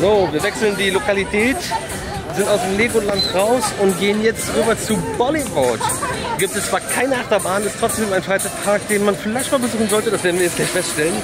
So, wir wechseln die Lokalität, sind aus dem Legoland raus und gehen jetzt rüber zu Bollywood. Gibt es zwar keine Achterbahn, ist trotzdem ein Freizeitpark, den man vielleicht mal besuchen sollte, das werden wir jetzt gleich feststellen.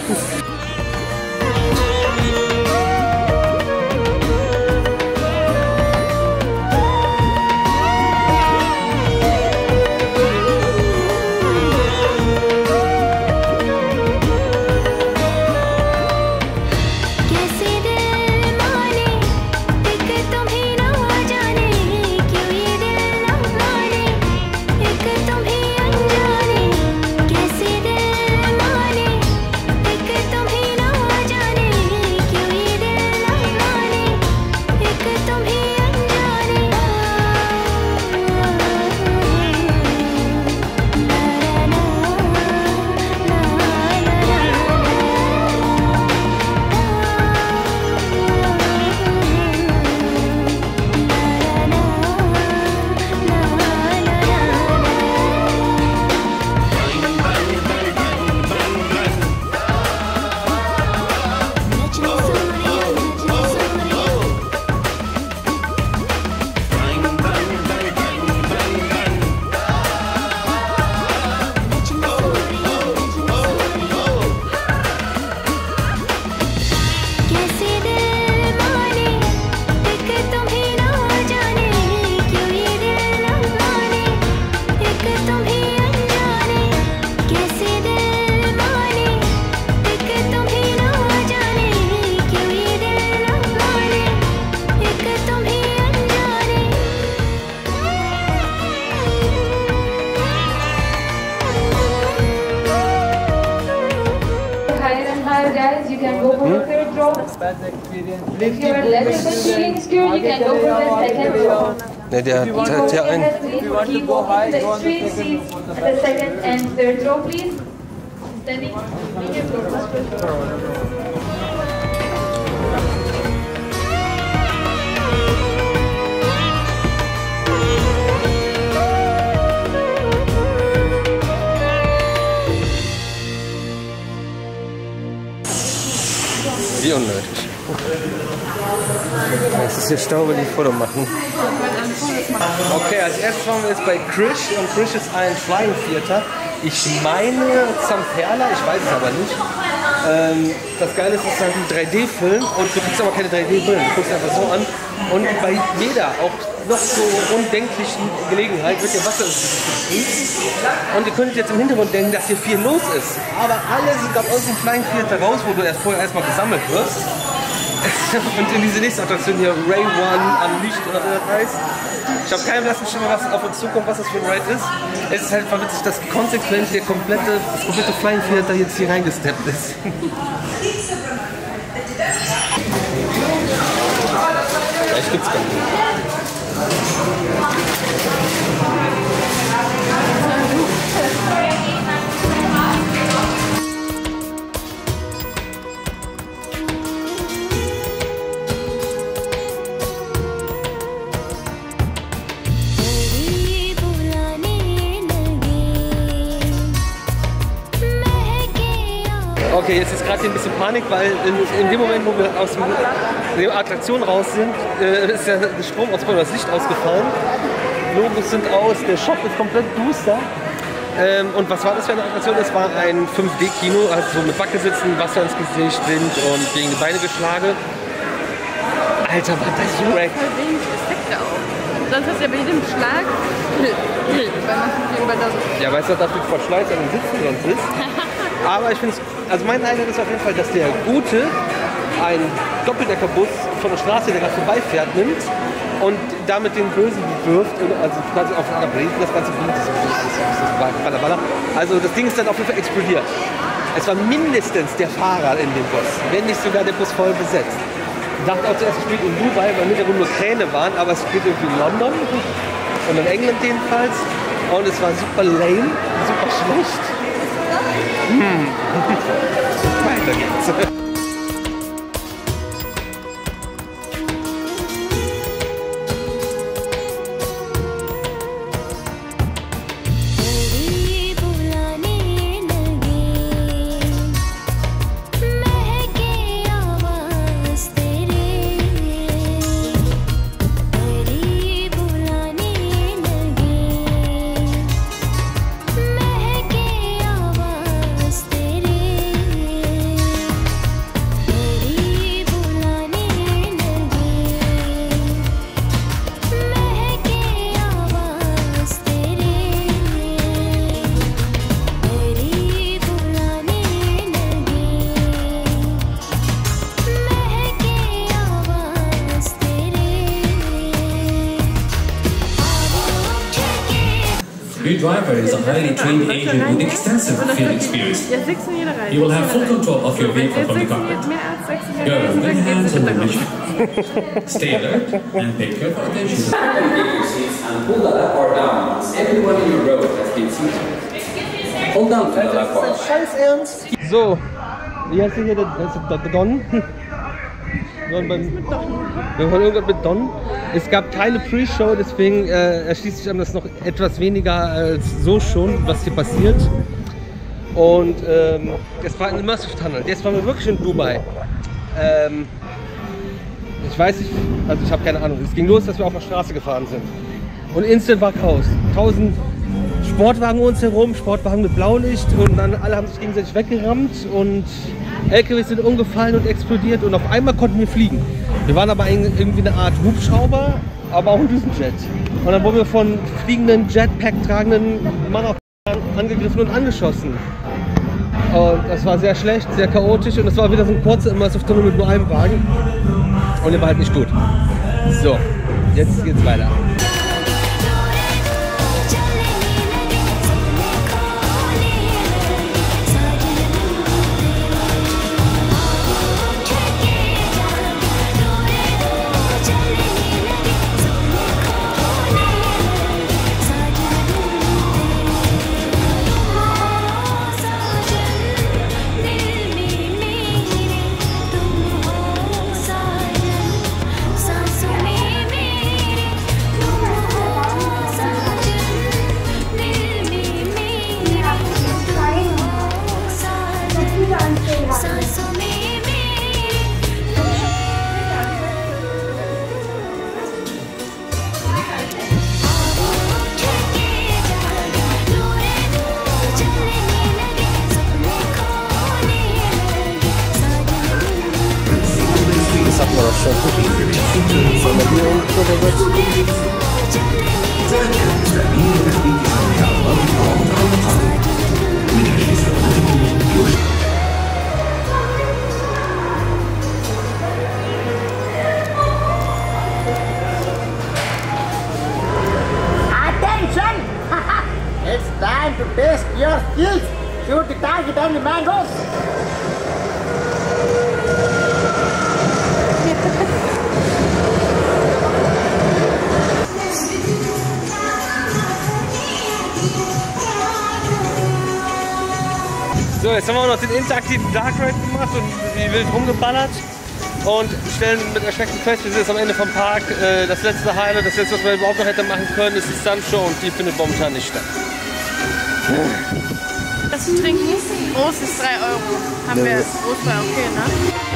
higher, guys, you can go for the third row. If you are less experienced student, you can go for the second row. If you want to go, want to go high, go on the second seats, At the second and third row, please. Standing. Ist hier Stau, will ich Foto machen. Okay, als erstes waren wir jetzt bei Krish und Krish ist ein Flying Theater. Ich meine Zamperla, ich weiß es aber nicht. Ähm, das Geile ist, es ist halt ein 3D-Film und du kriegst aber keine 3D-Brillen. Du guckst einfach so an. Und bei jeder, auch noch so undenklichen Gelegenheit, wird dir Wasser. Und ihr könntet jetzt im Hintergrund denken, dass hier viel los ist. Aber alle sind aus dem Flying Theater raus, wo du erst vorher erstmal gesammelt wirst. Und in diese nächste Attraktion hier, Ray One am Licht oder wie das heißt. Ich habe keinen blassen Schimmer, was auf uns zukommt, was das für ein Ride ist. Es ist halt einfach witzig, dass konsequent der komplette, das komplette Flying Theater jetzt hier reingesteppt ist. Vielleicht gibt's gar nicht. Okay, jetzt ist gerade hier ein bisschen Panik, weil in, in dem Moment, wo wir aus der Attraktion raus sind, äh, ist der Stromausfall, das Licht ausgefallen. Logos sind aus, der Shop ist komplett duster. Ähm, und was war das für eine Attraktion? Das war ein 5D-Kino, also so mit Wackelsitzen, Wasser ins Gesicht, Wind und gegen die Beine geschlagen. Alter, war das Effekte auch. Sonst hast du ja bei jedem Schlag, das Ja, weißt du, dafür Verschleiß an den Sitzen sonst ist. Aber ich finde es, also mein Eindruck ist auf jeden Fall, dass der Gute einen Doppeldeckerbus von der Straße, der gerade vorbeifährt, nimmt und damit den Bösen wirft, und also quasi auf einer Brille, das ganze Blut ist, ist. Also das Ding ist dann auf jeden Fall explodiert. Es war mindestens der Fahrer in dem Bus, wenn nicht sogar der Bus voll besetzt. Ich dachte auch zuerst, es spielt in Dubai, weil im Hintergrund nur Kräne waren, aber es spielt irgendwie in London und in England jedenfalls. Und es war super lame, super schlecht. Mm. Driver is a highly trained agent with extensive field experience. Ja, sechs in jeder Reihe. You will have full control of your vehicle from the Wenn cockpit. mehr als sechs in Go, jeder Reihe sind, good hands on the bitte mission. Stay alert and pay careful attention. and pull the lap bar down. Everyone in your row has been seated. Hold down to the lap bar. So, wie heißt der hier? Der, das ist der Don. Don beim, wir wollen irgendwas mit Don. Es gab keine Pre-Show, deswegen äh, erschließt sich einem das noch etwas weniger als so schon, was hier passiert. Und ähm, es war ein Immersive Tunnel. Jetzt waren wir wirklich in Dubai. Ähm, ich weiß nicht, also ich habe keine Ahnung. Es ging los, dass wir auf der Straße gefahren sind. Und instant war Chaos. Tausend Sportwagen um uns herum, Sportwagen mit Blaulicht und dann alle haben sich gegenseitig weggerammt und LKWs sind umgefallen und explodiert und auf einmal konnten wir fliegen. Wir waren aber irgendwie eine Art Hubschrauber, aber auch ein Düsenjet. Und dann wurden wir von fliegenden Jetpack tragenden Mann angegriffen und angeschossen. Und das war sehr schlecht, sehr chaotisch und es war wieder so ein kurzer Immersive Tunnel mit nur einem Wagen. Und der war halt nicht gut. So, jetzt geht's weiter. Attention! it's time to test your skills. Shoot the target on the mangoes. So, jetzt haben wir auch noch den interaktiven Dark Ride gemacht und wie wild rumgeballert. Und stellen mit Erschrecken fest, wir sind jetzt am Ende vom Park. Äh, Das letzte Highlight, das letzte, was wir überhaupt noch hätte machen können, ist die Sunshow und die findet momentan nicht statt. Das trinken, groß ist 3 Euro. Haben wir groß bei okay, ne?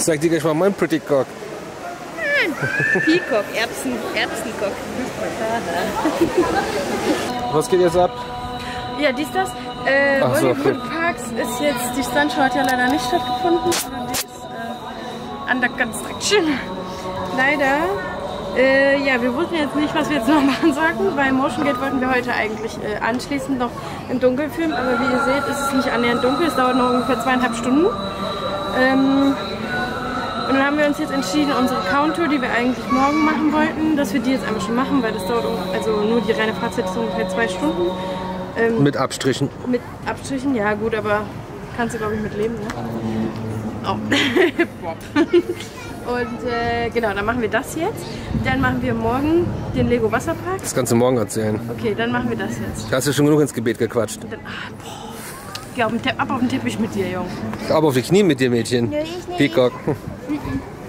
Ich zeig dir gleich mal meinen Pretty Cock. Peacock, Erbsen, Erbsencock. Was geht jetzt ab? Ja, dies, das. Äh, Ach so, Hollywood okay. Parks ist jetzt, die Stuntshow hat ja leider nicht stattgefunden. sondern Die ist äh, under construction. Leider. Äh, ja, wir wussten jetzt nicht, was wir jetzt noch machen sollten, weil Motion Gate wollten wir heute eigentlich äh, anschließend noch im Dunkeln filmen, aber wie ihr seht, ist es nicht annähernd dunkel, es dauert noch ungefähr zweieinhalb Stunden. Ähm, und dann haben wir uns jetzt entschieden, unsere Count-Tour, die wir eigentlich morgen machen wollten, dass wir die jetzt einfach schon machen, weil das dauert, um- also nur die reine Fahrzeit ist ungefähr zwei Stunden. Mit Abstrichen. Mit Abstrichen, ja gut, aber kannst du glaube ich mit leben, ne? Oh. Bob. Und äh, genau, dann machen wir das jetzt. Dann machen wir morgen den Lego Wasserpark. Das kannst du morgen erzählen. Okay, dann machen wir das jetzt. Da hast du schon genug ins Gebet gequatscht. Dann, ah, boah. Geh auf den ab auf den Teppich mit dir, Junge. Aber auf die Knie mit dir, Mädchen. Nö, ich nicht. Peacock. Mm -mm.